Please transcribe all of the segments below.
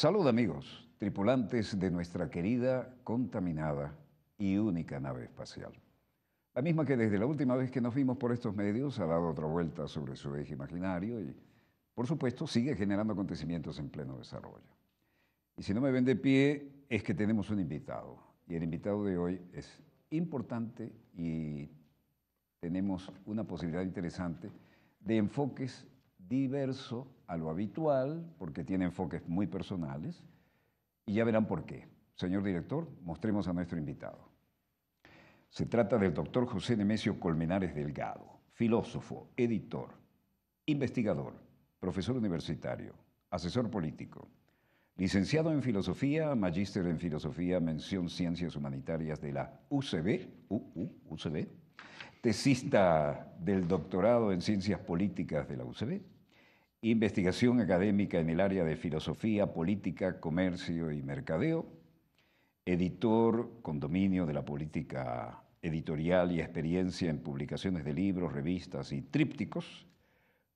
Salud amigos, tripulantes de nuestra querida, contaminada y única nave espacial. La misma que desde la última vez que nos vimos por estos medios ha dado otra vuelta sobre su eje imaginario y, por supuesto, sigue generando acontecimientos en pleno desarrollo. Y si no me ven de pie, es que tenemos un invitado. Y el invitado de hoy es importante y tenemos una posibilidad interesante de enfoques diverso a lo habitual, porque tiene enfoques muy personales, y ya verán por qué. Señor director, mostremos a nuestro invitado. Se trata del doctor José Nemesio Colmenares Delgado, filósofo, editor, investigador, profesor universitario, asesor político, licenciado en filosofía, magíster en filosofía, mención ciencias humanitarias de la UCB, UCB, tesista del doctorado en ciencias políticas de la UCB, investigación académica en el área de filosofía, política, comercio y mercadeo, editor con dominio de la política editorial y experiencia en publicaciones de libros, revistas y trípticos,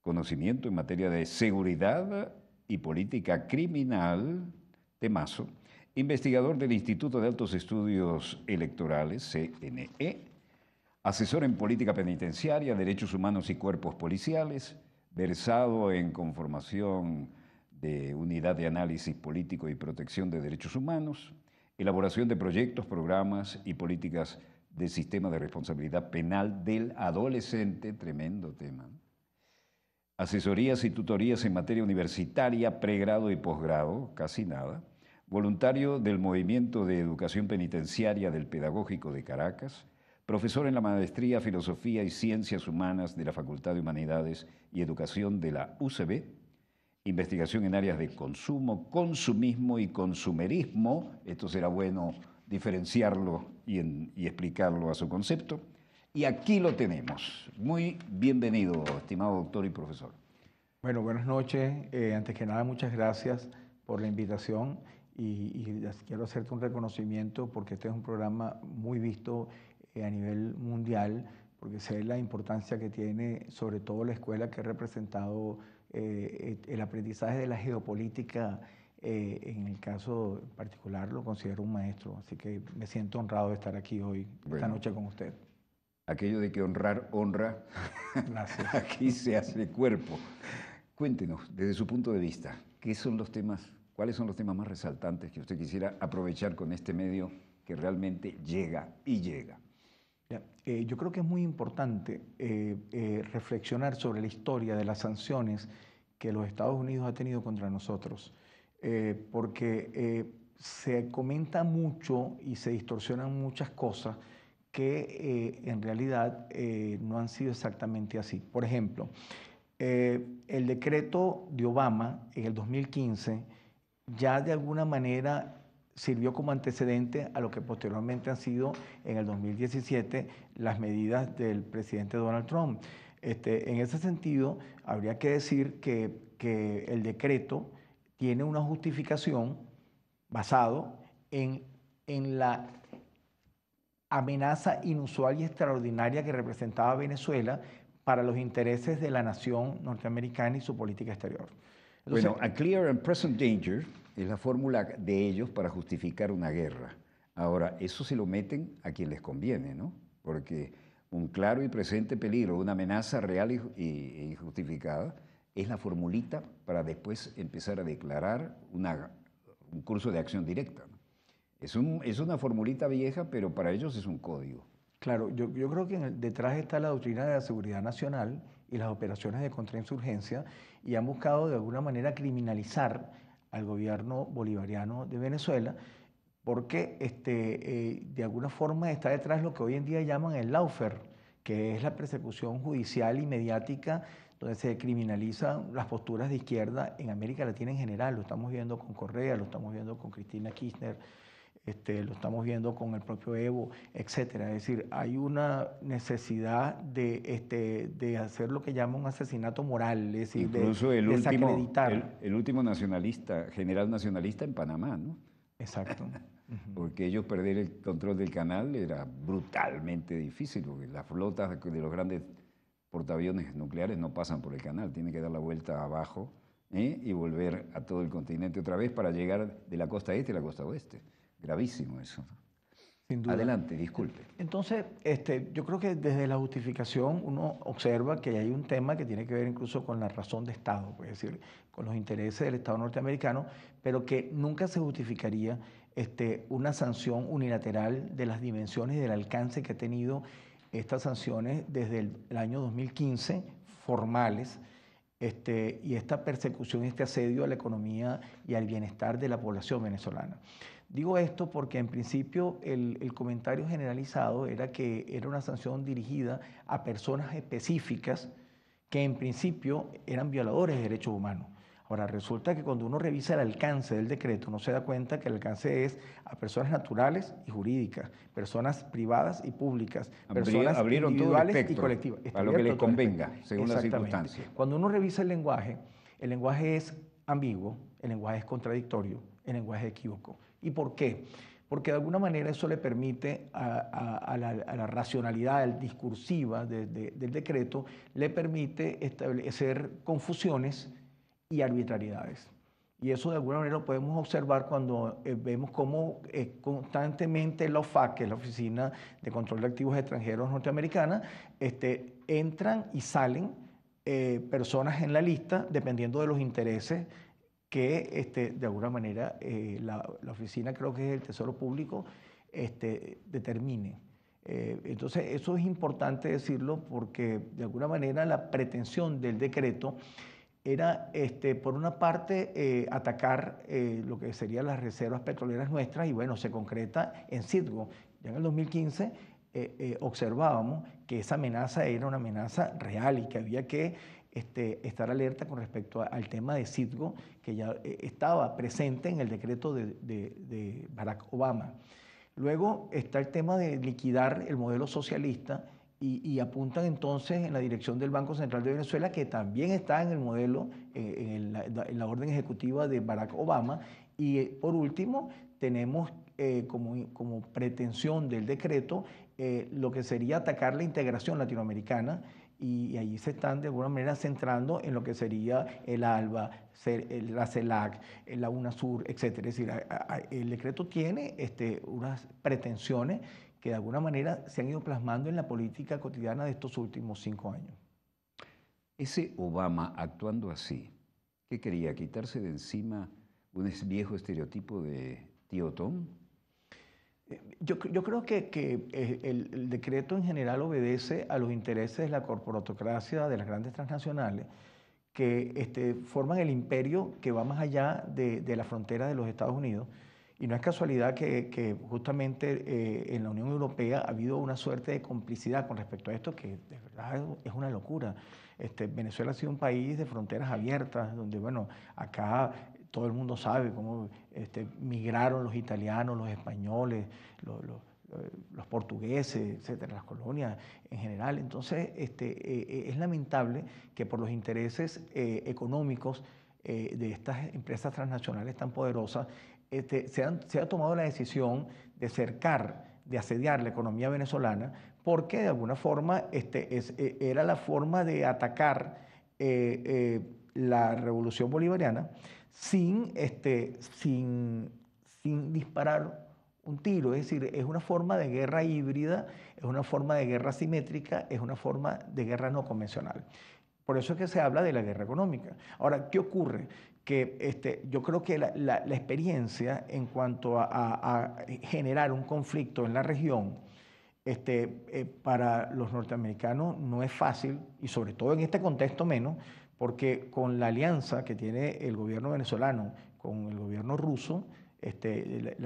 conocimiento en materia de seguridad y política criminal, temazo, investigador del Instituto de Altos Estudios Electorales, CNE, asesor en política penitenciaria, derechos humanos y cuerpos policiales, versado en conformación de unidad de análisis político y protección de derechos humanos, elaboración de proyectos, programas y políticas del sistema de responsabilidad penal del adolescente, tremendo tema. Asesorías y tutorías en materia universitaria, pregrado y posgrado, casi nada. Voluntario del Movimiento de Educación Penitenciaria del Pedagógico de Caracas, profesor en la Maestría Filosofía y Ciencias Humanas de la Facultad de Humanidades y Educación de la UCB, investigación en áreas de consumo, consumismo y consumerismo, esto será bueno diferenciarlo y, explicarlo a su concepto, y aquí lo tenemos. Muy bienvenido, estimado doctor y profesor. Bueno, buenas noches. Eh, antes que nada, muchas gracias por la invitación y, quiero hacerte un reconocimiento porque este es un programa muy visto a nivel mundial, porque sé la importancia que tiene sobre todo la escuela que ha representado eh, el aprendizaje de la geopolítica. Eh, en el caso particular lo considero un maestro, así que me siento honrado de estar aquí hoy, esta noche con usted. Aquello de que honrar honra, Gracias. aquí se hace cuerpo. Cuéntenos, desde su punto de vista, ¿qué son los temas, cuáles son los temas más resaltantes que usted quisiera aprovechar con este medio que realmente llega y llega? Eh, yo creo que es muy importante eh, eh, reflexionar sobre la historia de las sanciones que los Estados Unidos ha tenido contra nosotros, porque se comenta mucho y se distorsionan muchas cosas que en realidad no han sido exactamente así. Por ejemplo, el decreto de Obama en el 2015 ya de alguna manera sirvió como antecedente a lo que posteriormente han sido en el 2017 las medidas del presidente Donald Trump. Este, en ese sentido, habría que decir que, que el decreto tiene una justificación basado en, en la amenaza inusual y extraordinaria que representaba Venezuela para los intereses de la nación norteamericana y su política exterior. bueno, a clear and present danger es la fórmula de ellos para justificar una guerra. Ahora, eso se lo meten a quien les conviene, ¿no? Porque un claro y presente peligro, una amenaza real y, justificada, es la formulita para después empezar a declarar un curso de acción directa. Es, una formulita vieja, pero para ellos es un código. Claro, yo, creo que detrás está la doctrina de la seguridad nacional y las operaciones de contrainsurgencia y han buscado de alguna manera criminalizar al gobierno bolivariano de Venezuela, porque este, eh, de alguna forma está detrás lo que hoy en día llaman el laufer, que es la persecución judicial y mediática donde se criminalizan las posturas de izquierda en América Latina en general. Lo estamos viendo con Correa, lo estamos viendo con Cristina Kirchner, este, lo estamos viendo con el propio Evo, etcétera. Es decir, hay una necesidad de, este, de hacer lo que llama un asesinato moral, es decir, Incluso de el desacreditar. Último, el, último nacionalista, general nacionalista en Panamá, ¿no? Exacto. porque ellos perder el control del canal era brutalmente difícil, porque las flotas de los grandes portaaviones nucleares no pasan por el canal, tienen que dar la vuelta abajo ¿eh? y volver a todo el continente otra vez para llegar de la costa este a la costa oeste. Gravísimo eso. Sin duda. Adelante, disculpe. Entonces, este, yo creo que desde la justificación uno observa que hay un tema que tiene que ver incluso con la razón de Estado, es decir, con los intereses del Estado norteamericano, pero que nunca se justificaría este, una sanción unilateral de las dimensiones y del alcance que ha tenido estas sanciones desde el, año 2015, formales, este, y esta persecución, este asedio a la economía y al bienestar de la población venezolana. Digo esto porque en principio el, el, comentario generalizado era que era una sanción dirigida a personas específicas que en principio eran violadores de derechos humanos. Ahora, resulta que cuando uno revisa el alcance del decreto, uno se da cuenta que el alcance es a personas naturales y jurídicas, personas privadas y públicas, personas individuales y colectivas. a lo que le convenga, según las circunstancias. Cuando uno revisa el lenguaje, el lenguaje es ambiguo, el lenguaje es contradictorio, el lenguaje es equívoco. ¿Y por qué? Porque de alguna manera eso le permite a, la, racionalidad discursiva del decreto, le permite establecer confusiones y arbitrariedades. Y eso de alguna manera lo podemos observar cuando eh, vemos cómo eh, constantemente la OFAC, que es la Oficina de Control de Activos Extranjeros norteamericana, este, entran y salen eh, personas en la lista dependiendo de los intereses que este, de alguna manera la, la, oficina, creo que es el Tesoro Público, este, determine. entonces, eso es importante decirlo porque de alguna manera la pretensión del decreto era, este, por una parte, eh, atacar eh, lo que serían las reservas petroleras nuestras y bueno, se concreta en Citgo. Ya en el 2015 eh, observábamos que esa amenaza era una amenaza real y que había que este, estar alerta con respecto al tema de Citgo, que ya estaba presente en el decreto de, Barack Obama. Luego está el tema de liquidar el modelo socialista y, apuntan entonces en la dirección del Banco Central de Venezuela, que también está en el modelo, eh, en, la, orden ejecutiva de Barack Obama. Y eh, por último, tenemos eh, como, como, pretensión del decreto lo que sería atacar la integración latinoamericana y, allí se están de alguna manera centrando en lo que sería el ALBA, la CELAC, la UNASUR, etc. Es decir, el decreto tiene este, unas pretensiones que de alguna manera se han ido plasmando en la política cotidiana de estos últimos cinco años. Ese Obama actuando así, ¿qué quería? ¿Quitarse de encima un viejo estereotipo de tío Tom? Eh, yo, creo que, eh, el, decreto en general obedece a los intereses de la corporatocracia de las grandes transnacionales que este, forman el imperio que va más allá de, de la frontera de los Estados Unidos y no es casualidad que, justamente eh, en la Unión Europea ha habido una suerte de complicidad con respecto a esto, que de verdad es una locura. Este, Venezuela ha sido un país de fronteras abiertas, donde, bueno, acá todo el mundo sabe cómo este, migraron los italianos, los españoles, los, portugueses, etcétera, las colonias en general. Entonces, este, eh, eh, es lamentable que por los intereses económicos de estas empresas transnacionales tan poderosas, este, se, ha tomado la decisión de cercar, de asediar la economía venezolana, porque de alguna forma este, e, era la forma de atacar eh, eh, la revolución bolivariana sin, este, sin, sin disparar un tiro, es decir, es una forma de guerra híbrida, es una forma de guerra simétrica, es una forma de guerra no convencional. Por eso es que se habla de la guerra económica. Ahora, ¿qué ocurre? que este, yo creo que la, experiencia en cuanto a, generar un conflicto en la región este, eh, para los norteamericanos no es fácil, y sobre todo en este contexto menos, porque con la alianza que tiene el gobierno venezolano con el gobierno ruso, este,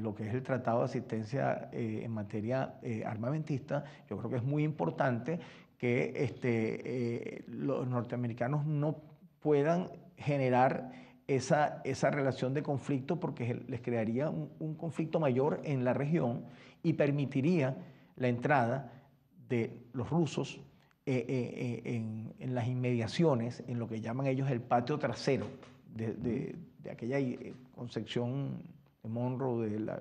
lo que es el Tratado de Asistencia eh, en materia eh, armamentista, yo creo que es muy importante que este, los norteamericanos no puedan generar esa, esa relación de conflicto porque les crearía un, conflicto mayor en la región y permitiría la entrada de los rusos eh, eh, eh, en, las inmediaciones, en lo que llaman ellos el patio trasero de, de, aquella concepción de Monroe de la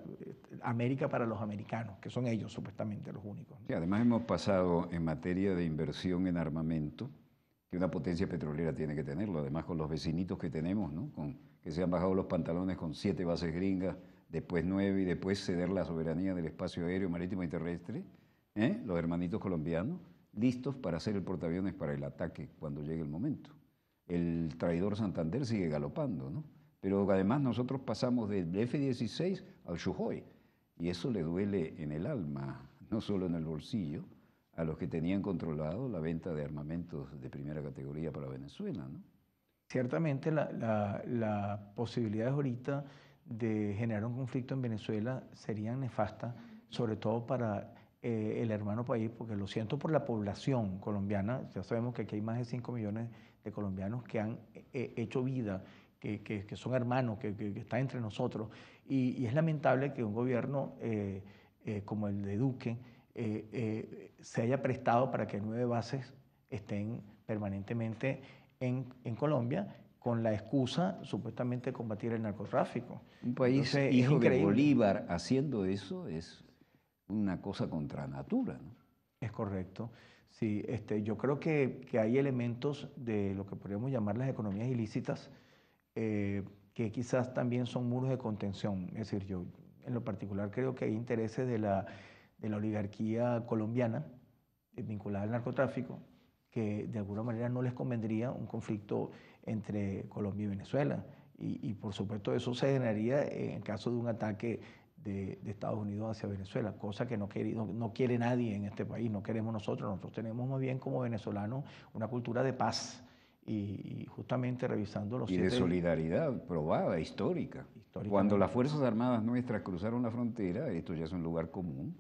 América para los americanos, que son ellos supuestamente los únicos. además hemos pasado en materia de inversión en armamento que una potencia petrolera tiene que tenerlo, además con los vecinitos que tenemos, ¿no? con, que se han bajado los pantalones con siete bases gringas, después nueve y después ceder la soberanía del espacio aéreo, marítimo y terrestre, ¿eh? los hermanitos colombianos, listos para hacer el portaaviones para el ataque cuando llegue el momento. El traidor Santander sigue galopando, ¿no? Pero además nosotros pasamos del F-16 al Sujoy y eso le duele en el alma, no solo en el bolsillo, a los que tenían controlado la venta de armamentos de primera categoría para Venezuela, ¿no? Ciertamente la, la, la posibilidades ahorita de generar un conflicto en Venezuela serían nefastas, sobre todo para eh, el hermano país, porque lo siento por la población colombiana, ya sabemos que aquí hay más de 5 millones de colombianos que han eh, hecho vida, que, que, que, son hermanos, que, que, están entre nosotros, y, y, es lamentable que un gobierno eh, como el de Duque se haya prestado para que nueve bases estén permanentemente en, en Colombia con la excusa supuestamente de combatir el narcotráfico. Un país Entonces, hijo de Bolívar haciendo eso es una cosa contra natura. ¿no? Es correcto. Sí, este, yo creo que, que, hay elementos de lo que podríamos llamar las economías ilícitas eh, que quizás también son muros de contención. Es decir, yo en lo particular creo que hay intereses de la, de la oligarquía colombiana eh, vinculada al narcotráfico que de alguna manera no les convendría un conflicto entre Colombia y Venezuela. Y, y por supuesto eso se generaría en caso de un ataque de, de, Estados Unidos hacia Venezuela, cosa que no quiere, no, no, quiere nadie en este país, no queremos nosotros. Nosotros tenemos más bien como venezolanos una cultura de paz y, justamente revisando los... Y siete... de solidaridad probada, histórica. Cuando las Fuerzas Armadas nuestras cruzaron la frontera, esto ya es un lugar común,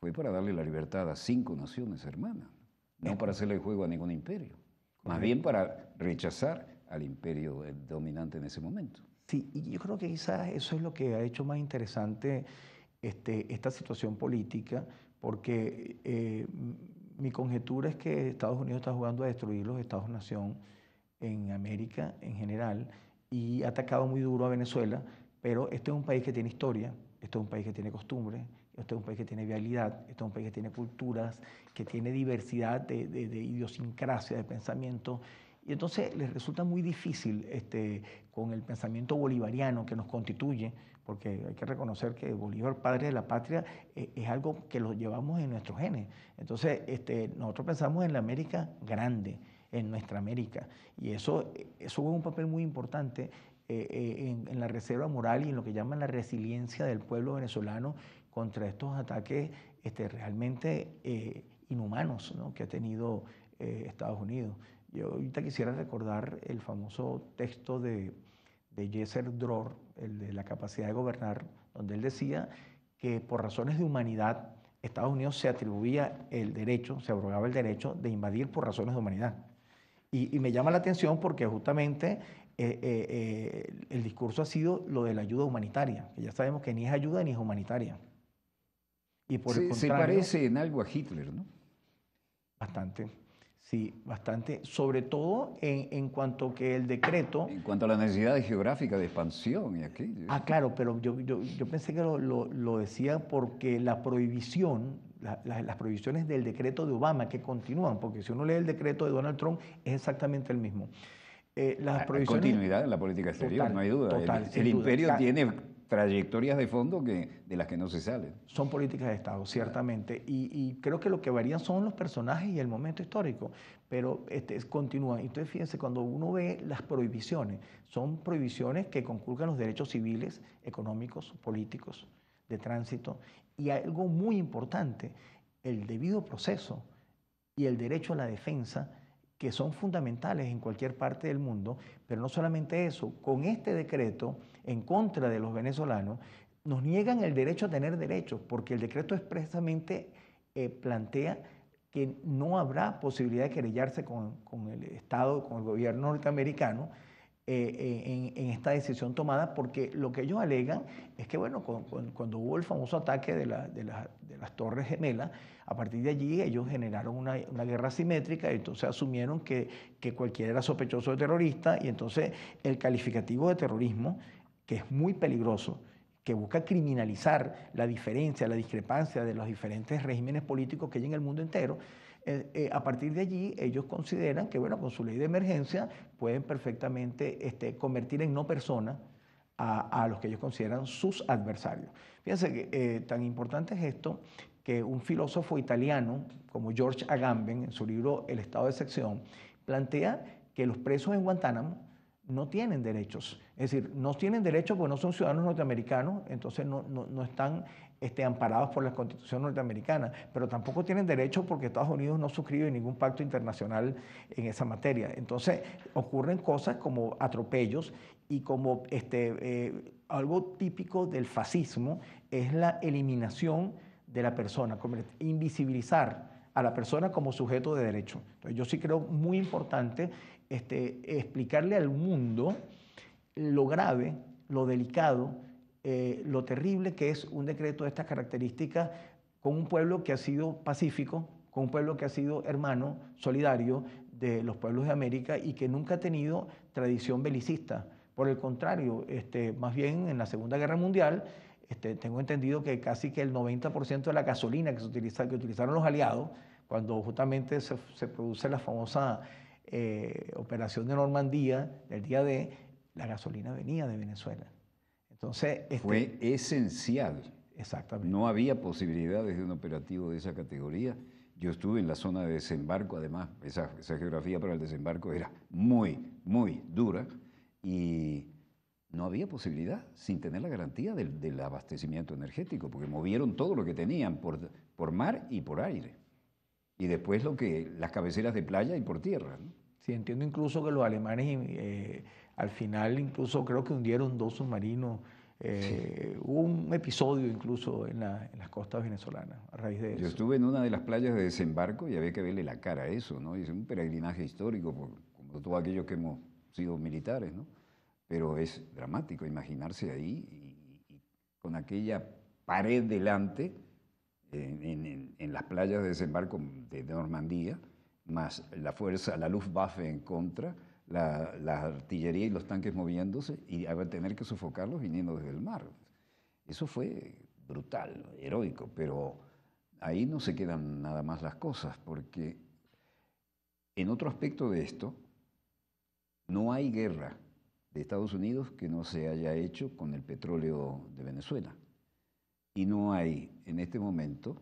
fue para darle la libertad a cinco naciones hermanas, no para hacerle juego a ningún imperio, más bien para rechazar al imperio dominante en ese momento. Sí, y yo creo que quizás eso es lo que ha hecho más interesante este, esta situación política, porque eh, mi conjetura es que Estados Unidos está jugando a destruir los Estados-nación en América en general y ha atacado muy duro a Venezuela, pero este es un país que tiene historia, este es un país que tiene costumbres, este es un país que tiene vialidad, este es un país que tiene culturas, que tiene diversidad de, de, de idiosincrasia, de pensamiento y entonces les resulta muy difícil este, con el pensamiento bolivariano que nos constituye, porque hay que reconocer que Bolívar, padre de la patria, eh, es algo que lo llevamos en nuestros genes. Entonces, este, nosotros pensamos en la América grande, en nuestra América, y eso, eso juega un papel muy importante eh, eh, en, en, la reserva moral y en lo que llaman la resiliencia del pueblo venezolano contra estos ataques este, realmente eh, inhumanos ¿no? que ha tenido Estados Unidos. Yo ahorita quisiera recordar el famoso texto de, de Jesser Dror, el de la capacidad de gobernar, donde él decía que por razones de humanidad Estados Unidos se atribuía el derecho, se abrogaba el derecho de invadir por razones de humanidad. Y, y me llama la atención porque justamente eh, eh, eh, el discurso ha sido lo de la ayuda humanitaria, que ya sabemos que ni es ayuda ni es humanitaria. Y por se, se parece en algo a Hitler, ¿no? Bastante. Sí, bastante, sobre todo en, en, cuanto que el decreto... En cuanto a la necesidad geográfica de expansión y aquello. Ah, claro, pero yo, yo, yo pensé que lo, lo, lo, decía porque la prohibición, la, la, las prohibiciones del decreto de Obama que continúan, porque si uno lee el decreto de Donald Trump es exactamente el mismo. Eh, las ah, prohibiciones... Continuidad en la política exterior, total, no hay duda. Total, el, el imperio tiene trayectorias de fondo que, de las que no se salen. Son políticas de Estado, ciertamente. Y, y, creo que lo que varían son los personajes y el momento histórico, pero este, continúan. Entonces, fíjense, cuando uno ve las prohibiciones, son prohibiciones que conculcan los derechos civiles, económicos, políticos, de tránsito. Y algo muy importante, el debido proceso y el derecho a la defensa que son fundamentales en cualquier parte del mundo, pero no solamente eso, con este decreto en contra de los venezolanos, nos niegan el derecho a tener derechos, porque el decreto expresamente eh, plantea que no habrá posibilidad de querellarse con, con, el Estado, con el gobierno norteamericano eh, eh en, esta decisión tomada, porque lo que ellos alegan es que, bueno, cuando, hubo el famoso ataque de, de las Torres Gemelas, a partir de allí ellos generaron una, una guerra simétrica y entonces asumieron que, que cualquiera era sospechoso de terrorista y entonces el calificativo de terrorismo, que es muy peligroso, que busca criminalizar la diferencia, la discrepancia de los diferentes regímenes políticos que hay en el mundo entero, Eh, eh, a partir de allí, ellos consideran que, bueno, con su ley de emergencia pueden perfectamente este, convertir en no persona a, los que ellos consideran sus adversarios. Fíjense que eh, tan importante es esto que un filósofo italiano como George Agamben, en su libro El Estado de Sección, plantea que los presos en Guantánamo no tienen derechos. Es decir, no tienen derechos porque no son ciudadanos norteamericanos, entonces no, no, están este, amparados por la Constitución norteamericana, pero tampoco tienen derechos porque Estados Unidos no suscribe ningún pacto internacional en esa materia. Entonces ocurren cosas como atropellos y como este, eh, algo típico del fascismo es la eliminación de la persona, invisibilizar a la persona como sujeto de derecho. Entonces, yo sí creo muy importante este, explicarle al mundo lo grave, lo delicado, eh, lo terrible que es un decreto de estas características con un pueblo que ha sido pacífico, con un pueblo que ha sido hermano, solidario de los pueblos de América y que nunca ha tenido tradición belicista. Por el contrario, este, más bien en la Segunda Guerra Mundial, este, tengo entendido que casi que el 90% de la gasolina que, se utilizaron los aliados, cuando justamente se, se produce la famosa eh, operación de Normandía, del día de, la gasolina venía de Venezuela. Entonces, este Fue esencial. Exactamente. No había posibilidades de un operativo de esa categoría. Yo estuve en la zona de desembarco, además, esa, esa geografía para el desembarco era muy, muy dura y no había posibilidad sin tener la garantía del, abastecimiento energético, porque movieron todo lo que tenían por, por mar y por aire. Y después lo que, las cabeceras de playa y por tierra. Sí, entiendo incluso que los alemanes eh, al final incluso creo que hundieron dos submarinos. Eh, hubo un episodio incluso en, las costas venezolanas a raíz de eso. Yo estuve en una de las playas de desembarco y había que verle la cara a eso, ¿no? es un peregrinaje histórico, como todos aquellos que hemos sido militares, ¿no? Pero es dramático imaginarse ahí y, con aquella pared delante en, las playas de desembarco de Normandía, más la fuerza, la Luftwaffe en contra, la, artillería y los tanques moviéndose y a tener que sofocarlos viniendo desde el mar. Eso fue brutal, heroico, pero ahí no se quedan nada más las cosas, porque en otro aspecto de esto, no hay guerra de Estados Unidos que no se haya hecho con el petróleo de Venezuela. Y no hay en este momento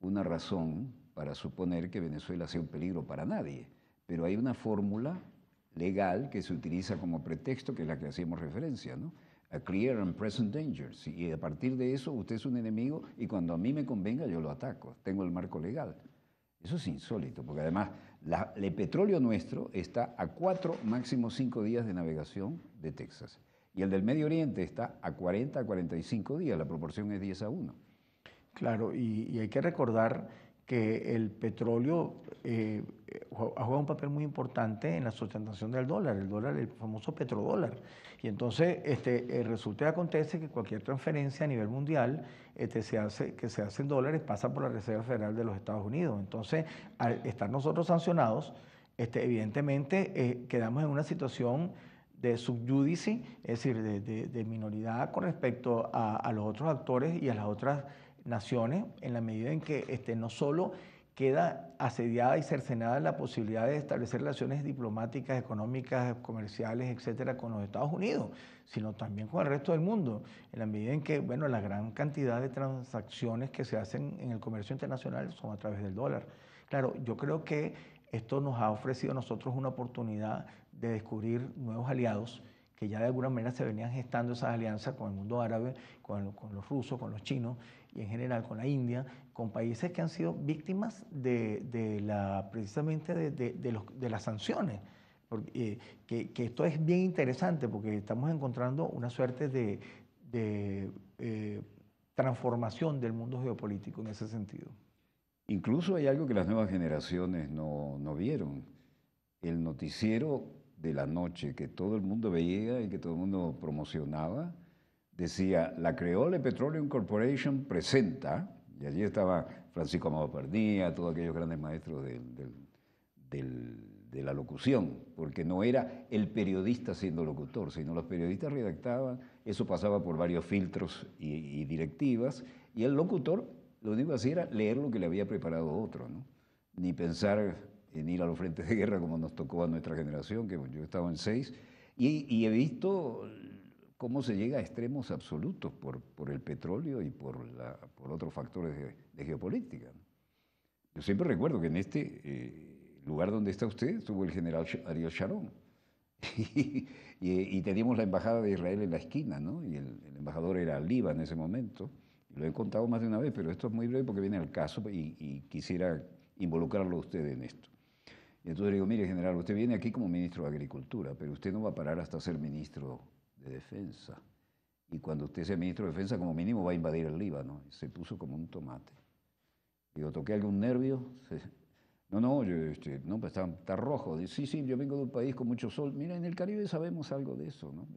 una razón para suponer que Venezuela sea un peligro para nadie, pero hay una fórmula legal que se utiliza como pretexto, que es la que hacíamos referencia, ¿no? A clear and present danger. Y a partir de eso usted es un enemigo y cuando a mí me convenga yo lo ataco. Tengo el marco legal. Eso es insólito, porque además el petróleo nuestro está a cuatro, máximo cinco días de navegación de Texas. Y el del Medio Oriente está a 40 a 45 días, la proporción es 10 a 1. Claro, y hay que recordar que el petróleo eh, ha jugado un papel muy importante en la sustentación del dólar, el dólar, el famoso petrodólar. Y entonces este, eh, resulta y acontece que cualquier transferencia a nivel mundial este, se hace, que se hace en dólares pasa por la Reserva Federal de los Estados Unidos. Entonces, al estar nosotros sancionados, este, evidentemente eh, quedamos en una situación de subjudice, es decir, de, minoridad con respecto a, los otros actores y a las otras naciones en la medida en que este, no solo queda asediada y cercenada la posibilidad de establecer relaciones diplomáticas, económicas, comerciales, etcétera, con los Estados Unidos, sino también con el resto del mundo, en la medida en que, bueno, la gran cantidad de transacciones que se hacen en el comercio internacional son a través del dólar. Claro, yo creo que esto nos ha ofrecido a nosotros una oportunidad de descubrir nuevos aliados que ya de alguna manera se venían gestando esas alianzas con el mundo árabe, con, con los rusos, con los chinos, y en general con la India, con países que han sido víctimas de, la, precisamente de, los, de, las sanciones. Porque, eh, que, esto es bien interesante porque estamos encontrando una suerte de, eh, transformación del mundo geopolítico en ese sentido. Incluso hay algo que las nuevas generaciones no, no vieron. El noticiero de la noche que todo el mundo veía y que todo el mundo promocionaba, decía, la Creole Petroleum Corporation presenta, y allí estaba Francisco Amado todos aquellos grandes maestros de la locución, porque no era el periodista siendo locutor, sino los periodistas redactaban, eso pasaba por varios filtros y, directivas, y el locutor lo único que hacía era leer lo que le había preparado otro, ¿no? ni pensar en ir a los frentes de guerra como nos tocó a nuestra generación, que yo estaba en seis, y, he visto cómo se llega a extremos absolutos por, el petróleo y por, otros factores de, geopolítica. Yo siempre recuerdo que en este eh, lugar donde está usted estuvo el general Ariel Sharon. y, teníamos la embajada de Israel en la esquina, ¿no? Y el, embajador era Liba en ese momento. Lo he contado más de una vez, pero esto es muy breve porque viene al caso y, y quisiera involucrarlo a usted en esto. Y entonces le digo, mire general, usted viene aquí como ministro de Agricultura, pero usted no va a parar hasta ser ministro de Defensa. Y cuando usted sea ministro de Defensa, como mínimo va a invadir el Líbano. se puso como un tomate. Digo, ¿toqué algún nervio? No, no, este, no, pues está, está, rojo. Dice, sí, sí, yo vengo de un país con mucho sol. Mira, en el Caribe sabemos algo de eso, ¿no?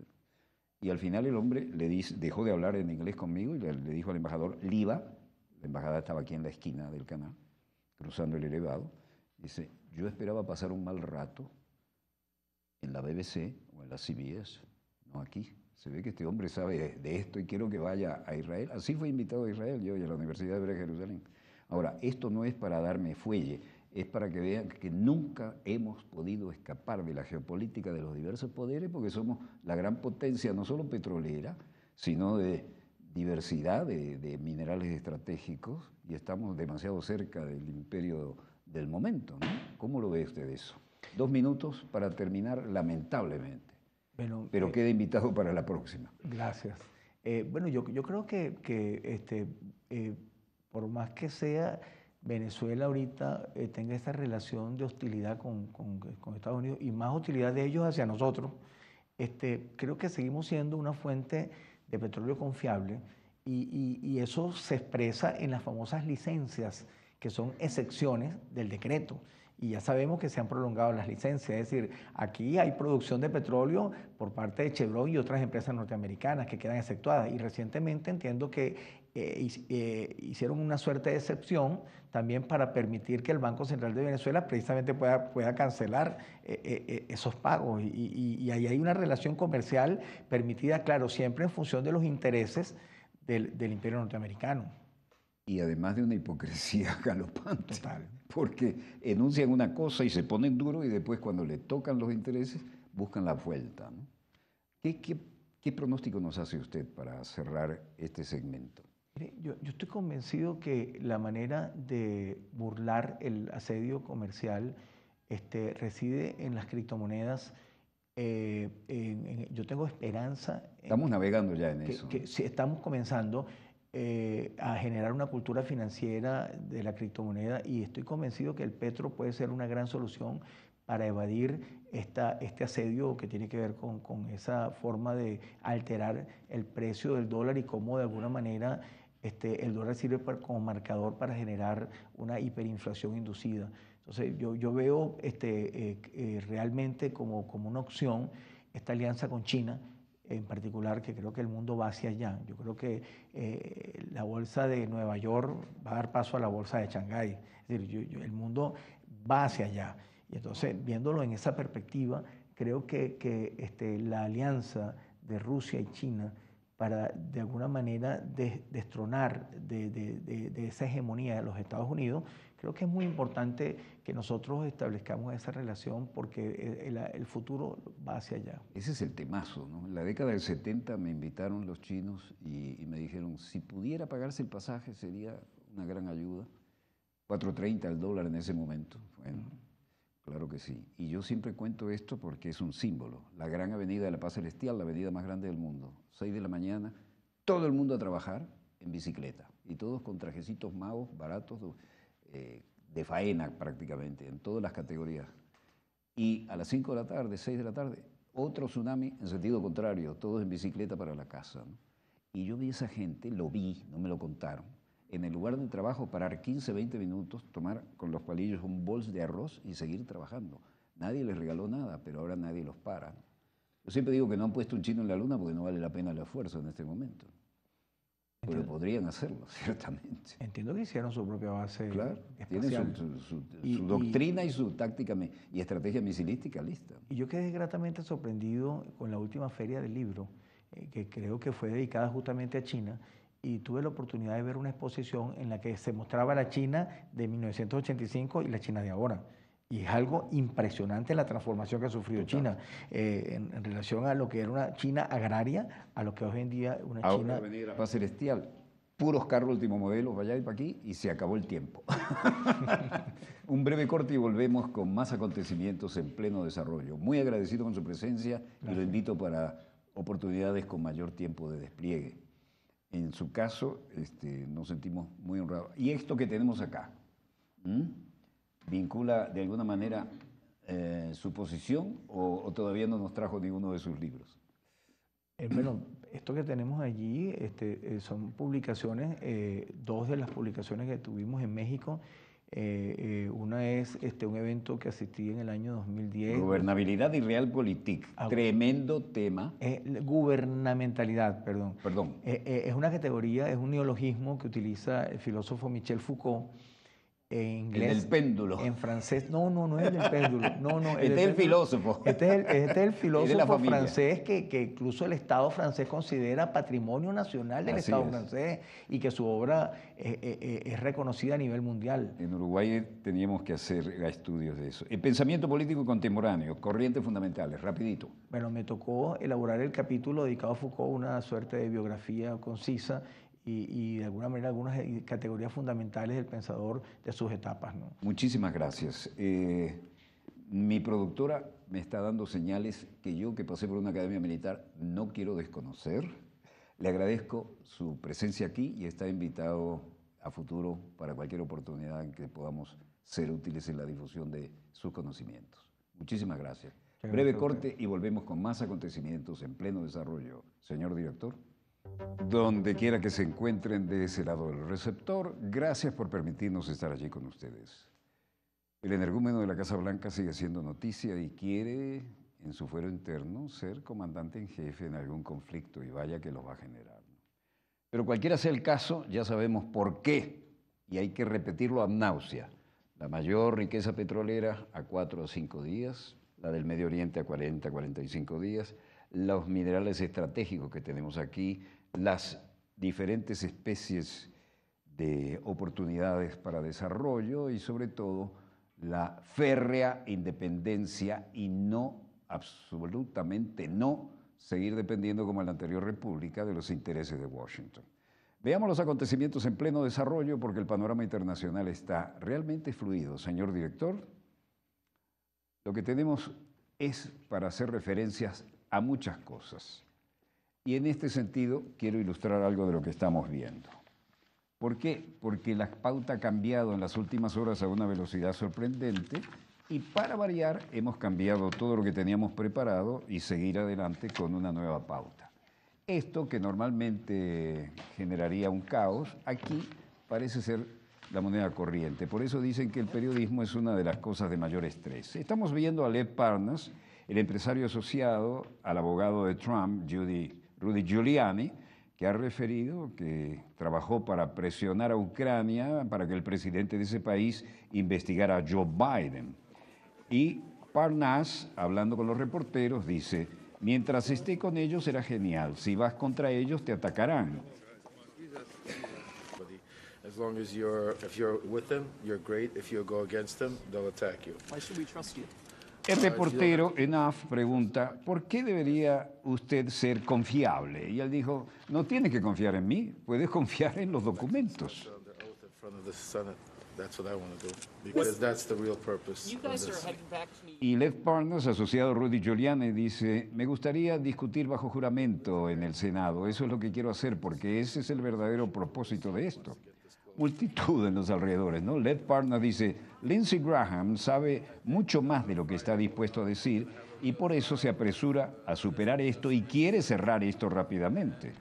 Y al final el hombre dejó de hablar en inglés conmigo y le, dijo al embajador, Liba, la embajada estaba aquí en la esquina del canal, cruzando el elevado, dice, yo esperaba pasar un mal rato en la BBC o en la CBS, no aquí. Se ve que este hombre sabe de esto y quiero que vaya a Israel. Así fue invitado a Israel yo y a la Universidad de Jerusalén. Ahora, esto no es para darme fuelle, es para que vean que nunca hemos podido escapar de la geopolítica de los diversos poderes porque somos la gran potencia, no solo petrolera, sino de diversidad de, minerales estratégicos y estamos demasiado cerca del imperio del momento. ¿no? ¿Cómo lo ve usted eso? Dos minutos para terminar, lamentablemente. Pero eh, queda invitado para la próxima. Gracias. Eh, bueno, yo, yo, creo que, que este, eh, por más que sea Venezuela ahorita tenga esta relación de hostilidad con, con, con, Estados Unidos y más hostilidad de ellos hacia nosotros, este, creo que seguimos siendo una fuente de petróleo confiable y, y, y eso se expresa en las famosas licencias que son excepciones del decreto. Y ya sabemos que se han prolongado las licencias. Es decir, aquí hay producción de petróleo por parte de Chevron y otras empresas norteamericanas que quedan exceptuadas. Y recientemente entiendo que eh, eh, hicieron una suerte de excepción también para permitir que el Banco Central de Venezuela precisamente pueda, pueda cancelar eh, esos pagos. Y, ahí hay una relación comercial permitida, claro, siempre en función de los intereses del, del imperio norteamericano y además de una hipocresía galopante. Porque enuncian una cosa y se ponen duro y después cuando le tocan los intereses buscan la vuelta. ¿Qué, pronóstico nos hace usted para cerrar este segmento? yo, estoy convencido que la manera de burlar el asedio comercial este, reside en las criptomonedas. Eh, yo tengo esperanza. Estamos navegando ya en eso. Que, estamos comenzando eh, a generar una cultura financiera de la criptomoneda y estoy convencido que el petro puede ser una gran solución para evadir esta, este asedio que tiene que ver con, con, esa forma de alterar el precio del dólar y cómo de alguna manera este, el dólar sirve como marcador para generar una hiperinflación inducida. Entonces yo, yo veo este, eh, eh, realmente como, como una opción esta alianza con China en particular, que creo que el mundo va hacia allá. Yo creo que eh, la bolsa de Nueva York va a dar paso a la bolsa de Shanghái. Es decir, el mundo va hacia allá. Y entonces, viéndolo en esa perspectiva, creo que, que este, la alianza de Rusia y China para de alguna manera destronar de, de, de, esa hegemonía de los Estados Unidos, creo que es muy importante que nosotros establezcamos esa relación porque el, futuro va hacia allá. Ese es el temazo. ¿no? En la década del 70 me invitaron los chinos y, me dijeron, si pudiera pagarse el pasaje sería una gran ayuda. 4.30 el dólar en ese momento. Bueno, Claro que sí. Y yo siempre cuento esto porque es un símbolo. La gran avenida de la Paz Celestial, la avenida más grande del mundo. 6 de la mañana, todo el mundo a trabajar en bicicleta. Y todos con trajecitos magos, baratos, eh, de faena prácticamente, en todas las categorías. Y a las 5 de la tarde, 6 de la tarde, otro tsunami en sentido contrario, todos en bicicleta para la casa. Y yo vi a esa gente, lo vi, no me lo contaron en el lugar de trabajo, parar 15, 20 minutos, tomar con los palillos un bols de arroz y seguir trabajando. Nadie les regaló nada, pero ahora nadie los para. Yo siempre digo que no han puesto un chino en la luna porque no vale la pena el esfuerzo en este momento. Pero podrían hacerlo, ciertamente. Entiendo que hicieron su propia base. Claro, tienen su, doctrina y, su táctica y estrategia misilística lista. Y yo quedé gratamente sorprendido con la última feria del libro, eh, que creo que fue dedicada justamente a China, y tuve la oportunidad de ver una exposición en la que se mostraba la China de 1985 y la China de ahora. Y es algo impresionante la transformación que ha sufrido China eh, en, relación a lo que era una China agraria a lo que hoy en día una China... paz celestial, puros carros último modelo, vaya y para aquí y se acabó el tiempo. Un breve corte y volvemos con más acontecimientos en pleno desarrollo. Muy agradecido con su presencia y lo invito para oportunidades con mayor tiempo de despliegue. En su caso, este, nos sentimos muy honrados. Y esto que tenemos acá, ¿vincula de alguna manera eh, su posición o, todavía no nos trajo ninguno de sus libros? Eh, bueno, esto que tenemos allí este, eh, son publicaciones, dos de las publicaciones que tuvimos en México eh, eh, una es este, un evento que asistí en el año 2010. Gobernabilidad y Realpolitik. Ah, Tremendo tema. Eh, gubernamentalidad, perdón. Perdón. es una categoría, es un neologismo que utiliza el filósofo Michel Foucault en inglés. El del péndulo. En francés. No, no, no es el del péndulo. No, no, este es el filósofo. Este es el, este es el filósofo francés que, que, incluso el Estado francés considera patrimonio nacional del Estado francés y que su obra eh, eh, eh, es reconocida a nivel mundial. En Uruguay teníamos que hacer estudios de eso. El pensamiento político contemporáneo, corrientes fundamentales, rapidito. Bueno, me tocó elaborar el capítulo dedicado a Foucault, una suerte de biografía concisa y, de alguna manera algunas eh, categorías fundamentales del pensador de sus etapas. ¿no? Muchísimas gracias. Eh, mi productora me está dando señales que yo, que pasé por una academia militar, no quiero desconocer. Le agradezco su presencia aquí y está invitado a futuro para cualquier oportunidad en que podamos ser útiles en la difusión de sus conocimientos. Muchísimas gracias. Breve corte y volvemos con más acontecimientos en pleno desarrollo. Señor director. Donde quiera que se encuentren de ese lado del receptor, gracias por permitirnos estar allí con ustedes. El energúmeno de la Casa Blanca sigue siendo noticia y quiere, en su fuero interno, ser comandante en jefe en algún conflicto y vaya que lo va a generar. Pero cualquiera sea el caso, ya sabemos por qué, y hay que repetirlo a náusea. La mayor riqueza petrolera a cuatro o cinco días, la del Medio Oriente a 40, 45 días, los minerales estratégicos que tenemos aquí, las diferentes especies de oportunidades para desarrollo y sobre todo la férrea independencia y no, absolutamente no, seguir dependiendo como en la anterior república de los intereses de Washington. Veamos los acontecimientos en pleno desarrollo porque el panorama internacional está realmente fluido. Señor director, lo que tenemos es para hacer referencias a muchas cosas. Y en este sentido quiero ilustrar algo de lo que estamos viendo. ¿Por qué? Porque la pauta ha cambiado en las últimas horas a una velocidad sorprendente y para variar hemos cambiado todo lo que teníamos preparado y seguir adelante con una nueva pauta. Esto que normalmente generaría un caos, aquí parece ser la moneda corriente. Por eso dicen que el periodismo es una de las cosas de mayor estrés. Estamos viendo a Lev Parnas, el empresario asociado al abogado de Trump, Rudy Giuliani, que ha referido que trabajó para presionar a Ucrania para que el presidente de ese país investigara a Joe Biden. Y Parnas, hablando con los reporteros, dice, mientras esté con ellos será genial, si vas contra ellos te atacarán. As long as you're, if you're with them, you're great. If you go against them, they'll attack you. Why should we trust you? El reportero Enaf pregunta, ¿por qué debería usted ser confiable? Y él dijo, no tiene que confiar en mí, puede confiar en los documentos. Y Lev Partners, asociado a Rudy Giuliani, dice, me gustaría discutir bajo juramento en el Senado. Eso es lo que quiero hacer porque ese es el verdadero propósito de esto multitud en los alrededores, ¿no? Led Partner dice, Lindsey Graham sabe mucho más de lo que está dispuesto a decir y por eso se apresura a superar esto y quiere cerrar esto rápidamente.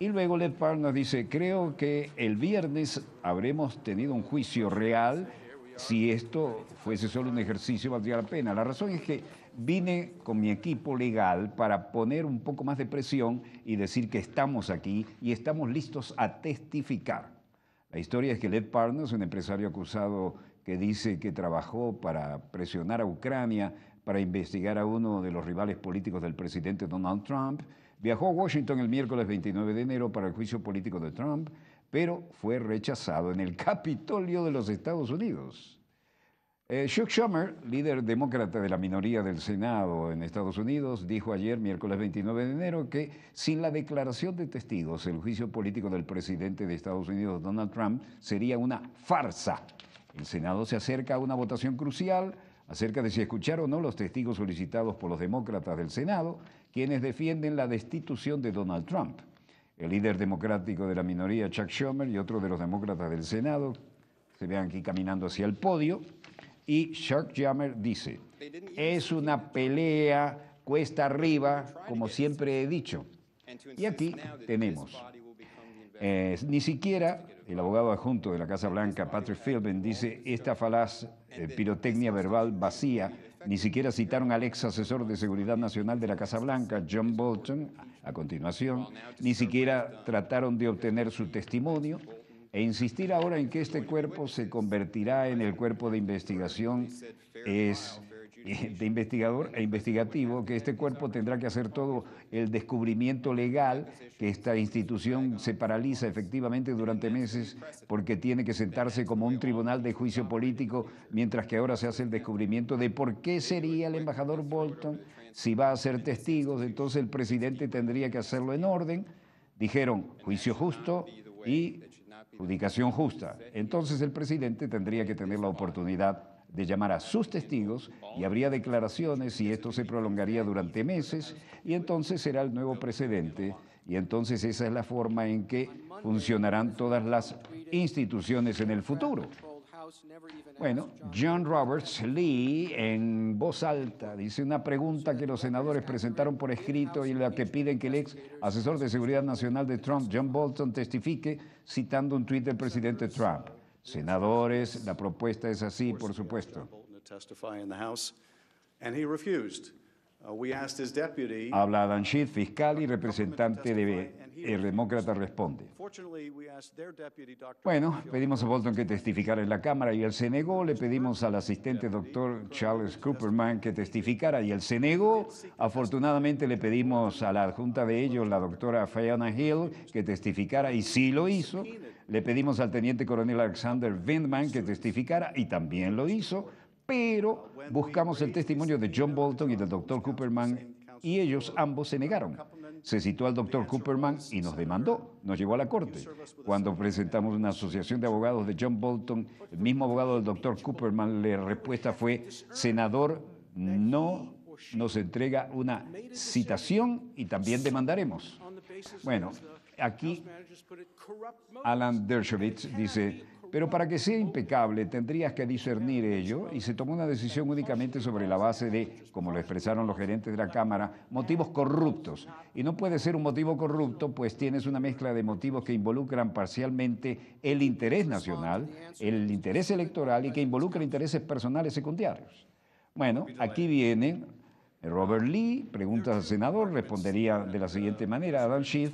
Y luego Led Partner dice, creo que el viernes habremos tenido un juicio real. Si esto fuese solo un ejercicio, valdría la pena. La razón es que vine con mi equipo legal para poner un poco más de presión y decir que estamos aquí y estamos listos a testificar. La historia es que Led Partners, un empresario acusado que dice que trabajó para presionar a Ucrania para investigar a uno de los rivales políticos del presidente Donald Trump, viajó a Washington el miércoles 29 de enero para el juicio político de Trump, pero fue rechazado en el Capitolio de los Estados Unidos. Eh, Chuck Schumer, líder demócrata de la minoría del Senado en Estados Unidos, dijo ayer, miércoles 29 de enero, que sin la declaración de testigos, el juicio político del presidente de Estados Unidos, Donald Trump, sería una farsa. El Senado se acerca a una votación crucial acerca de si escuchar o no los testigos solicitados por los demócratas del Senado, quienes defienden la destitución de Donald Trump. El líder democrático de la minoría, Chuck Schumer, y otro de los demócratas del Senado, se vean aquí caminando hacia el podio, y Chuck Schumer dice, es una pelea cuesta arriba, como siempre he dicho. Y aquí tenemos, eh, ni siquiera el abogado adjunto de la Casa Blanca, Patrick Philbin, dice, esta falaz eh, pirotecnia verbal vacía, ni siquiera citaron al ex asesor de Seguridad Nacional de la Casa Blanca, John Bolton, a continuación, ni siquiera trataron de obtener su testimonio, e insistir ahora en que este cuerpo se convertirá en el cuerpo de investigación es eh, de investigador e investigativo, que este cuerpo tendrá que hacer todo el descubrimiento legal, que esta institución se paraliza efectivamente durante meses porque tiene que sentarse como un tribunal de juicio político, mientras que ahora se hace el descubrimiento de por qué sería el embajador Bolton, si va a ser testigos, entonces el presidente tendría que hacerlo en orden. Dijeron juicio justo y judicación justa. Entonces el presidente tendría que tener la oportunidad de llamar a sus testigos y habría declaraciones y esto se prolongaría durante meses y entonces será el nuevo precedente y entonces esa es la forma en que funcionarán todas las instituciones en el futuro. Bueno, John Roberts Lee, en voz alta, dice una pregunta que los senadores presentaron por escrito y en la que piden que el ex asesor de seguridad nacional de Trump, John Bolton, testifique citando un tuit del presidente Trump. Senadores, la propuesta es así, por supuesto. Uh, Habla Adam Schiff, fiscal y representante de el demócrata responde. Bueno, pedimos a Bolton que testificara en la Cámara y él se negó. Le pedimos al asistente doctor Charles Cooperman que testificara y él se negó. Afortunadamente le pedimos a la adjunta de ellos, la doctora Fiona Hill, que testificara y sí lo hizo. Le pedimos al teniente coronel Alexander Vindman que testificara y también lo hizo. Pero buscamos el testimonio de John Bolton y del doctor Cooperman y ellos ambos se negaron se citó al doctor Cooperman y nos demandó, nos llevó a la corte. Cuando presentamos una asociación de abogados de John Bolton, el mismo abogado del doctor Cooperman, la respuesta fue, senador, no nos entrega una citación y también demandaremos. Bueno, aquí Alan Dershowitz dice, pero para que sea impecable tendrías que discernir ello y se tomó una decisión únicamente sobre la base de, como lo expresaron los gerentes de la Cámara, motivos corruptos. Y no puede ser un motivo corrupto, pues tienes una mezcla de motivos que involucran parcialmente el interés nacional, el interés electoral y que involucran intereses personales secundarios. Bueno, aquí viene Robert Lee, preguntas al senador, respondería de la siguiente manera, Adam Schiff,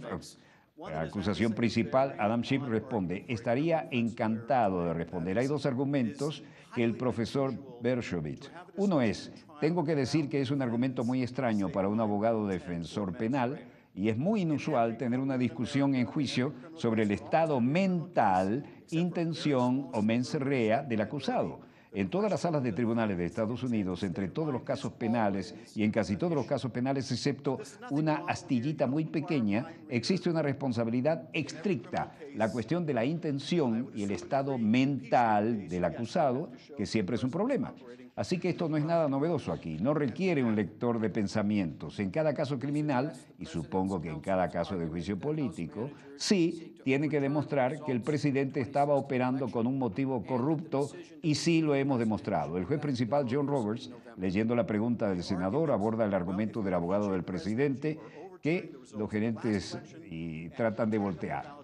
la acusación principal, Adam Schiff responde, estaría encantado de responder. Hay dos argumentos que el profesor Bershowitz. Uno es, tengo que decir que es un argumento muy extraño para un abogado defensor penal y es muy inusual tener una discusión en juicio sobre el estado mental, intención o mens rea del acusado. En todas las salas de tribunales de Estados Unidos, entre todos los casos penales y en casi todos los casos penales, excepto una astillita muy pequeña, existe una responsabilidad estricta, la cuestión de la intención y el estado mental del acusado, que siempre es un problema. Así que esto no es nada novedoso aquí, no requiere un lector de pensamientos. En cada caso criminal, y supongo que en cada caso de juicio político, sí tiene que demostrar que el presidente estaba operando con un motivo corrupto y sí lo hemos demostrado. El juez principal John Roberts, leyendo la pregunta del senador, aborda el argumento del abogado del presidente que los gerentes y tratan de voltear.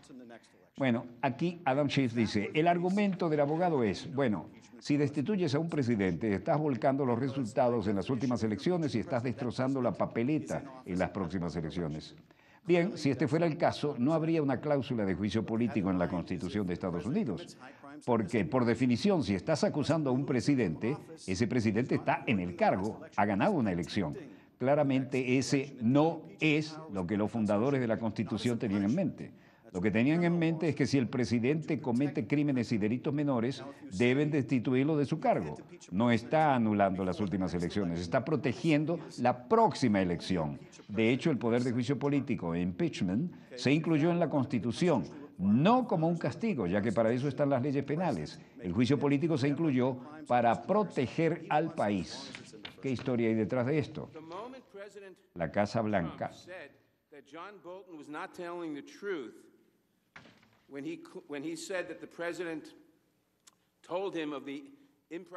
Bueno, aquí Adam Schiff dice, el argumento del abogado es, bueno, si destituyes a un presidente, estás volcando los resultados en las últimas elecciones y estás destrozando la papeleta en las próximas elecciones. Bien, si este fuera el caso, no habría una cláusula de juicio político en la Constitución de Estados Unidos. Porque, por definición, si estás acusando a un presidente, ese presidente está en el cargo, ha ganado una elección. Claramente ese no es lo que los fundadores de la Constitución tenían en mente. Lo que tenían en mente es que si el presidente comete crímenes y delitos menores, deben destituirlo de su cargo. No está anulando las últimas elecciones, está protegiendo la próxima elección. De hecho, el poder de juicio político, impeachment, se incluyó en la Constitución, no como un castigo, ya que para eso están las leyes penales. El juicio político se incluyó para proteger al país. ¿Qué historia hay detrás de esto? La Casa Blanca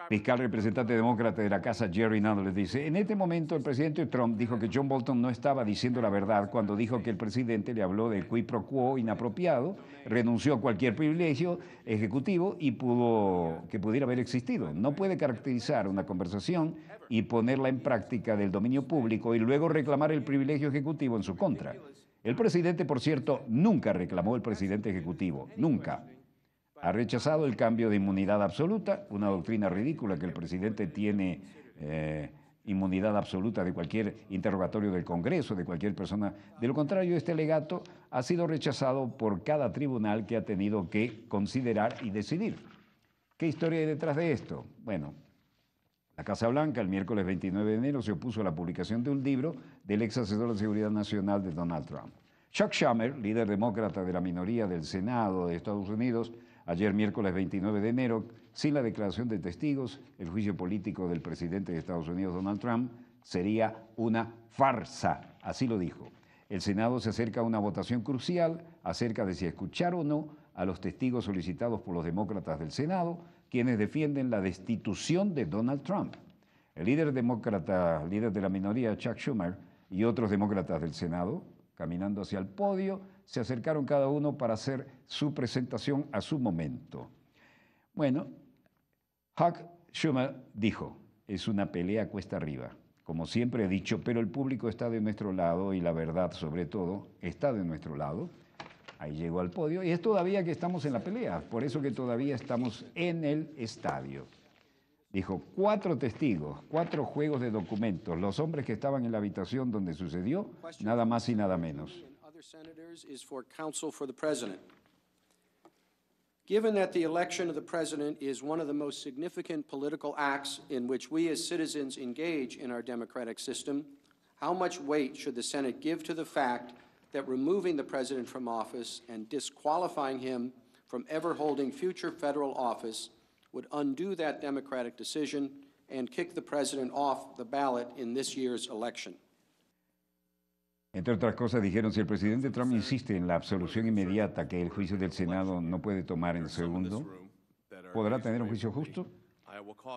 Fiscal representante demócrata de la Casa Jerry Nadler dice, en este momento el presidente Trump dijo que John Bolton no estaba diciendo la verdad cuando dijo que el presidente le habló de quid quo inapropiado, renunció a cualquier privilegio ejecutivo y pudo que pudiera haber existido. No puede caracterizar una conversación y ponerla en práctica del dominio público y luego reclamar el privilegio ejecutivo en su contra. El presidente, por cierto, nunca reclamó el presidente ejecutivo, nunca. Ha rechazado el cambio de inmunidad absoluta, una doctrina ridícula que el presidente tiene eh, inmunidad absoluta de cualquier interrogatorio del Congreso, de cualquier persona. De lo contrario, este legato ha sido rechazado por cada tribunal que ha tenido que considerar y decidir. ¿Qué historia hay detrás de esto? Bueno, la Casa Blanca el miércoles 29 de enero se opuso a la publicación de un libro del ex asesor de seguridad nacional de Donald Trump. Chuck Schumer, líder demócrata de la minoría del Senado de Estados Unidos, ayer miércoles 29 de enero, sin la declaración de testigos, el juicio político del presidente de Estados Unidos, Donald Trump, sería una farsa, así lo dijo. El Senado se acerca a una votación crucial acerca de si escuchar o no a los testigos solicitados por los demócratas del Senado quienes defienden la destitución de Donald Trump. El líder demócrata, líder de la minoría, Chuck Schumer, y otros demócratas del Senado, caminando hacia el podio, se acercaron cada uno para hacer su presentación a su momento. Bueno, Huck Schumer dijo, es una pelea cuesta arriba, como siempre he dicho, pero el público está de nuestro lado y la verdad sobre todo está de nuestro lado. Ahí llegó al podio y es todavía que estamos en la pelea, por eso que todavía estamos en el estadio. Dijo, cuatro testigos, cuatro juegos de documentos, los hombres que estaban en la habitación donde sucedió, nada más y nada menos. Given that the election of the president is one of the most significant political acts in which we as citizens engage in our democratic system, how much weight should the Senate give to the fact that removing the president from office and disqualifying him from ever holding future federal office would undo that democratic decision and kick the president off the ballot in this year's election. Entre otras cosas, dijeron, si el presidente Trump insiste en la absolución inmediata que el juicio del Senado no puede tomar en segundo, ¿podrá tener un juicio justo?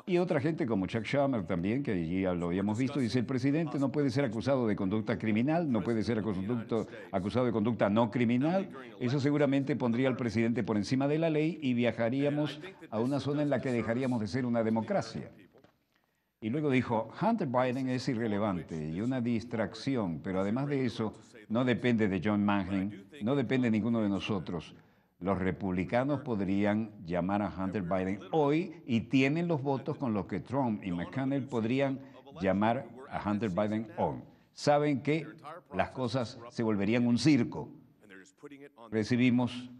Y otra gente como Chuck Schumer también, que ya lo habíamos visto, dice el presidente no puede ser acusado de conducta criminal, no puede ser acusado de conducta no criminal. Eso seguramente pondría al presidente por encima de la ley y viajaríamos a una zona en la que dejaríamos de ser una democracia. Y luego dijo, Hunter Biden es irrelevante y una distracción, pero además de eso, no depende de John Manning, no depende de ninguno de nosotros los republicanos podrían llamar a Hunter Biden hoy y tienen los votos con los que Trump y McConnell podrían llamar a Hunter Biden hoy. Saben que las cosas se volverían un circo. Recibimos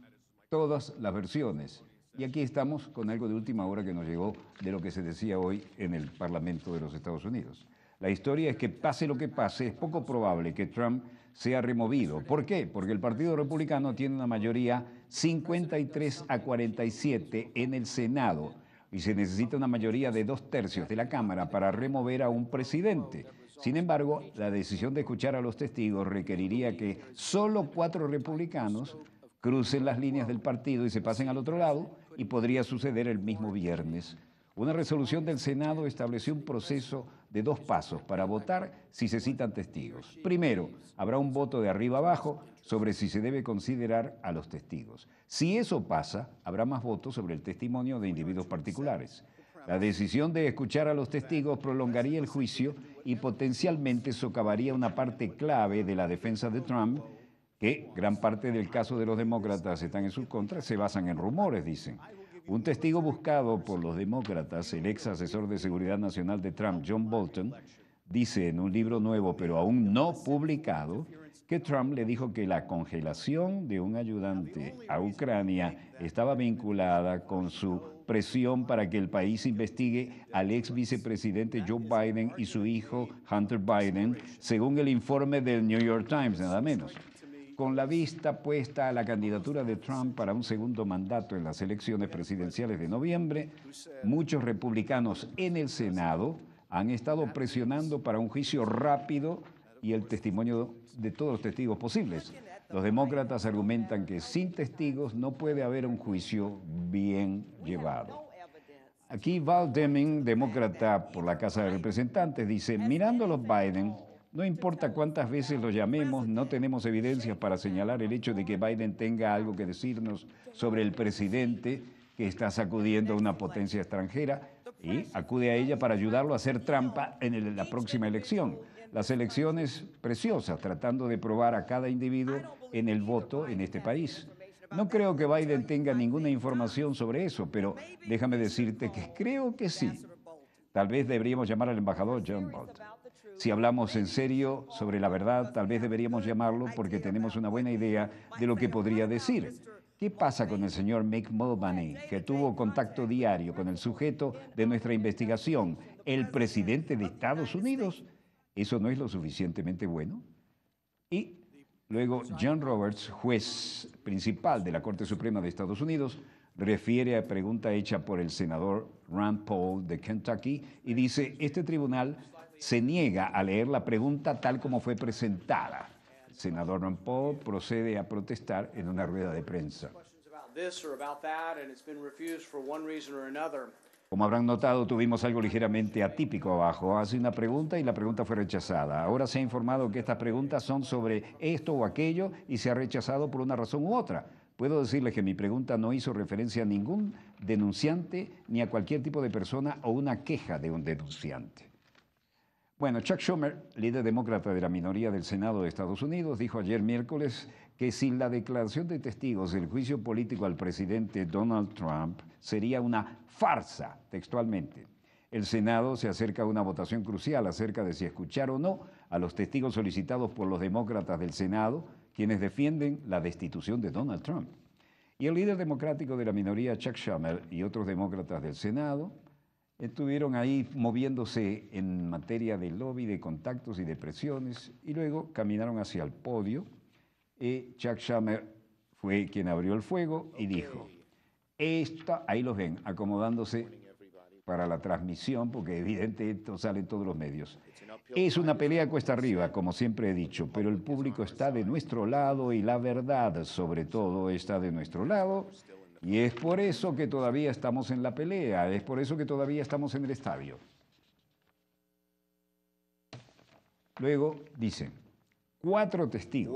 todas las versiones. Y aquí estamos con algo de última hora que nos llegó de lo que se decía hoy en el Parlamento de los Estados Unidos. La historia es que pase lo que pase, es poco probable que Trump sea removido. ¿Por qué? Porque el Partido Republicano tiene una mayoría 53 a 47 en el Senado y se necesita una mayoría de dos tercios de la Cámara para remover a un presidente. Sin embargo, la decisión de escuchar a los testigos requeriría que solo cuatro republicanos crucen las líneas del partido y se pasen al otro lado y podría suceder el mismo viernes. Una resolución del Senado estableció un proceso de dos pasos para votar si se citan testigos. Primero, habrá un voto de arriba abajo sobre si se debe considerar a los testigos. Si eso pasa, habrá más votos sobre el testimonio de individuos particulares. La decisión de escuchar a los testigos prolongaría el juicio y potencialmente socavaría una parte clave de la defensa de Trump, que gran parte del caso de los demócratas están en su contra, se basan en rumores, dicen. Un testigo buscado por los demócratas, el ex asesor de seguridad nacional de Trump, John Bolton, dice en un libro nuevo, pero aún no publicado, que Trump le dijo que la congelación de un ayudante a Ucrania estaba vinculada con su presión para que el país investigue al ex vicepresidente Joe Biden y su hijo Hunter Biden, según el informe del New York Times, nada menos. Con la vista puesta a la candidatura de Trump para un segundo mandato en las elecciones presidenciales de noviembre, muchos republicanos en el Senado han estado presionando para un juicio rápido y el testimonio de todos los testigos posibles. Los demócratas argumentan que sin testigos no puede haber un juicio bien llevado. Aquí Val Deming, demócrata por la Casa de Representantes, dice, mirando a los Biden, no importa cuántas veces lo llamemos, no tenemos evidencias para señalar el hecho de que Biden tenga algo que decirnos sobre el presidente que está sacudiendo a una potencia extranjera y acude a ella para ayudarlo a hacer trampa en la próxima elección las elecciones preciosas, tratando de probar a cada individuo en el voto en este país. No creo que Biden tenga ninguna información sobre eso, pero déjame decirte que creo que sí. Tal vez deberíamos llamar al embajador John Bolt. Si hablamos en serio sobre la verdad, tal vez deberíamos llamarlo porque tenemos una buena idea de lo que podría decir. ¿Qué pasa con el señor Mick Mulvaney, que tuvo contacto diario con el sujeto de nuestra investigación, el presidente de Estados Unidos? ¿Eso no es lo suficientemente bueno? Y luego John Roberts, juez principal de la Corte Suprema de Estados Unidos, refiere a pregunta hecha por el senador Rand Paul de Kentucky y dice, este tribunal se niega a leer la pregunta tal como fue presentada. El senador Rand Paul procede a protestar en una rueda de prensa. Como habrán notado, tuvimos algo ligeramente atípico abajo. Hace una pregunta y la pregunta fue rechazada. Ahora se ha informado que estas preguntas son sobre esto o aquello y se ha rechazado por una razón u otra. Puedo decirles que mi pregunta no hizo referencia a ningún denunciante ni a cualquier tipo de persona o una queja de un denunciante. Bueno, Chuck Schumer, líder demócrata de la minoría del Senado de Estados Unidos, dijo ayer miércoles que sin la declaración de testigos del juicio político al presidente Donald Trump sería una farsa, textualmente. El Senado se acerca a una votación crucial acerca de si escuchar o no a los testigos solicitados por los demócratas del Senado, quienes defienden la destitución de Donald Trump. Y el líder democrático de la minoría, Chuck Schumer, y otros demócratas del Senado, estuvieron ahí moviéndose en materia de lobby, de contactos y de presiones, y luego caminaron hacia el podio y Chuck Schumer fue quien abrió el fuego y dijo, esta, ahí los ven, acomodándose para la transmisión, porque evidentemente esto sale en todos los medios. Es una pelea cuesta arriba, como siempre he dicho, pero el público está de nuestro lado y la verdad, sobre todo, está de nuestro lado. Y es por eso que todavía estamos en la pelea, es por eso que todavía estamos en el estadio. Luego dicen, cuatro testigos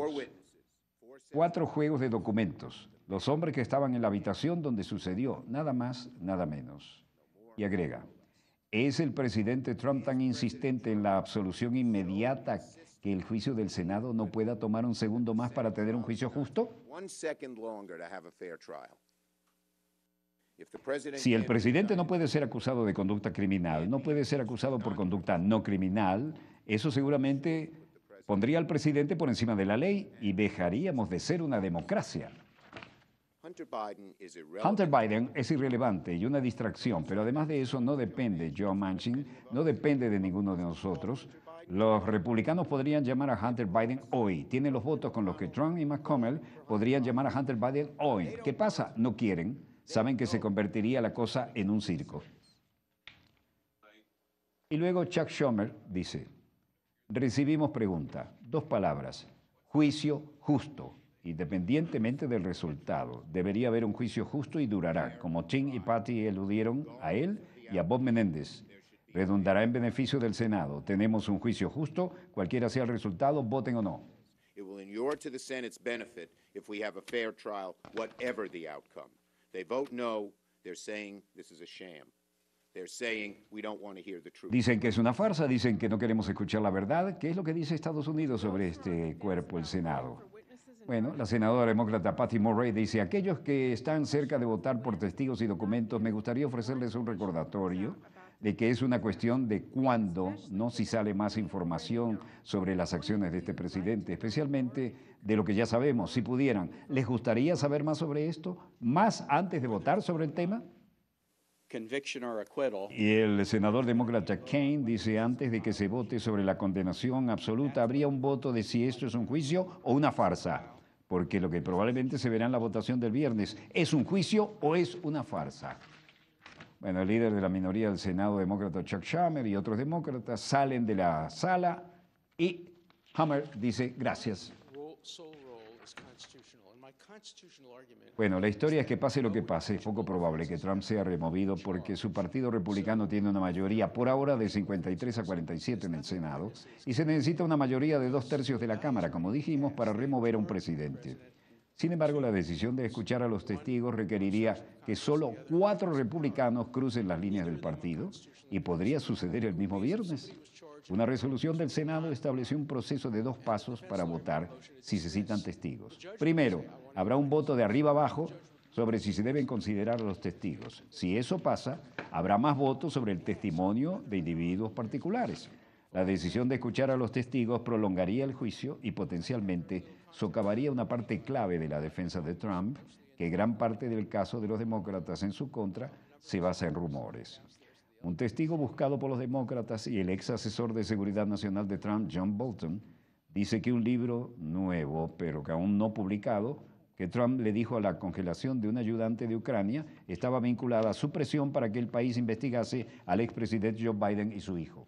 cuatro juegos de documentos, los hombres que estaban en la habitación donde sucedió, nada más, nada menos. Y agrega, ¿es el presidente Trump tan insistente en la absolución inmediata que el juicio del Senado no pueda tomar un segundo más para tener un juicio justo? Si el presidente no puede ser acusado de conducta criminal, no puede ser acusado por conducta no criminal, eso seguramente pondría al presidente por encima de la ley y dejaríamos de ser una democracia. Hunter Biden es irrelevante y una distracción, pero además de eso no depende Joe Manchin, no depende de ninguno de nosotros. Los republicanos podrían llamar a Hunter Biden hoy. Tiene los votos con los que Trump y McConnell podrían llamar a Hunter Biden hoy. ¿Qué pasa? No quieren. Saben que se convertiría la cosa en un circo. Y luego Chuck Schumer dice, recibimos pregunta, dos palabras, juicio justo, independientemente del resultado. Debería haber un juicio justo y durará, como Tim y Patty eludieron a él y a Bob Menéndez. Redundará en beneficio del Senado. Tenemos un juicio justo, cualquiera sea el resultado, voten o no. It will inure to the Senate's benefit if we have a fair trial, whatever the outcome. Dicen que es una farsa, dicen que no queremos escuchar la verdad. ¿Qué es lo que dice Estados Unidos sobre este cuerpo, el Senado? Bueno, la senadora demócrata Patty Murray dice, aquellos que están cerca de votar por testigos y documentos, me gustaría ofrecerles un recordatorio de que es una cuestión de cuándo, no si sale más información sobre las acciones de este presidente, especialmente de lo que ya sabemos, si pudieran. ¿Les gustaría saber más sobre esto? ¿Más antes de votar sobre el tema? Y el senador demócrata Kane dice, antes de que se vote sobre la condenación absoluta, habría un voto de si esto es un juicio o una farsa, porque lo que probablemente se verá en la votación del viernes, ¿es un juicio o es una farsa? Bueno, el líder de la minoría del Senado demócrata Chuck Schumer y otros demócratas salen de la sala y Hammer dice gracias. Bueno, la historia es que pase lo que pase, es poco probable que Trump sea removido porque su partido republicano tiene una mayoría por ahora de 53 a 47 en el Senado y se necesita una mayoría de dos tercios de la Cámara, como dijimos, para remover a un presidente. Sin embargo, la decisión de escuchar a los testigos requeriría que solo cuatro republicanos crucen las líneas del partido y podría suceder el mismo viernes. Una resolución del Senado estableció un proceso de dos pasos para votar si se citan testigos. Primero, habrá un voto de arriba abajo sobre si se deben considerar a los testigos. Si eso pasa, habrá más votos sobre el testimonio de individuos particulares. La decisión de escuchar a los testigos prolongaría el juicio y potencialmente socavaría una parte clave de la defensa de Trump, que gran parte del caso de los demócratas en su contra se basa en rumores. Un testigo buscado por los demócratas y el ex asesor de seguridad nacional de Trump, John Bolton, dice que un libro nuevo, pero que aún no publicado, que Trump le dijo a la congelación de un ayudante de Ucrania, estaba vinculada a su presión para que el país investigase al expresidente Joe Biden y su hijo.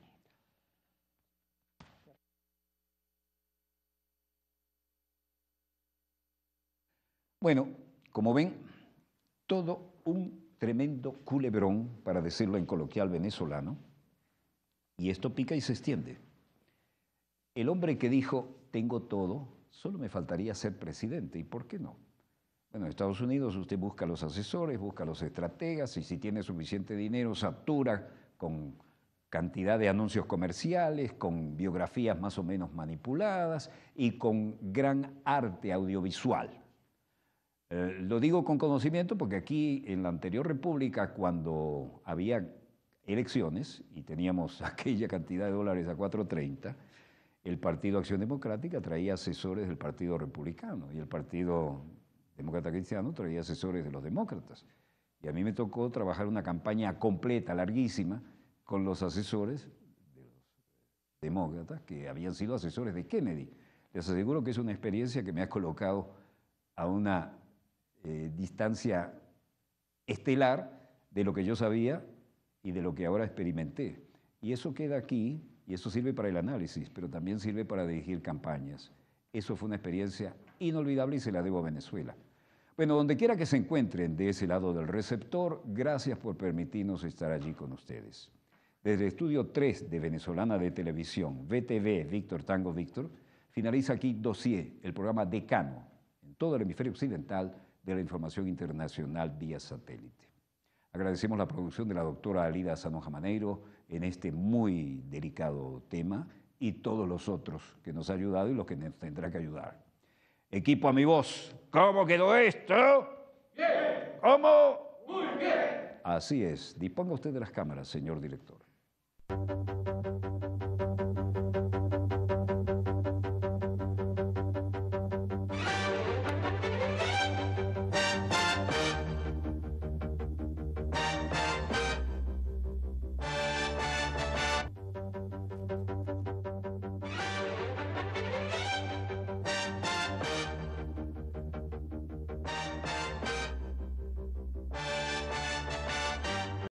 Bueno, como ven, todo un tremendo culebrón, para decirlo en coloquial venezolano, y esto pica y se extiende. El hombre que dijo, tengo todo, solo me faltaría ser presidente, ¿y por qué no? Bueno, en Estados Unidos usted busca los asesores, busca los estrategas, y si tiene suficiente dinero, satura con cantidad de anuncios comerciales, con biografías más o menos manipuladas y con gran arte audiovisual. Eh, lo digo con conocimiento porque aquí en la anterior república, cuando había elecciones y teníamos aquella cantidad de dólares a 4.30, el Partido Acción Democrática traía asesores del Partido Republicano y el Partido Demócrata Cristiano traía asesores de los demócratas. Y a mí me tocó trabajar una campaña completa, larguísima, con los asesores de los demócratas que habían sido asesores de Kennedy. Les aseguro que es una experiencia que me ha colocado a una eh, distancia estelar de lo que yo sabía y de lo que ahora experimenté. Y eso queda aquí y eso sirve para el análisis, pero también sirve para dirigir campañas. Eso fue una experiencia inolvidable y se la debo a Venezuela. Bueno, donde quiera que se encuentren de ese lado del receptor, gracias por permitirnos estar allí con ustedes. Desde estudio 3 de Venezolana de Televisión, VTV, Víctor Tango Víctor, finaliza aquí Dossier, el programa decano en todo el hemisferio occidental de la información internacional vía satélite. Agradecemos la producción de la doctora Alida Sanoja Maneiro en este muy delicado tema y todos los otros que nos ha ayudado y los que nos tendrá que ayudar. Equipo a mi voz, ¿cómo quedó esto? Bien. ¿Cómo? Muy bien. Así es. Disponga usted de las cámaras, señor director.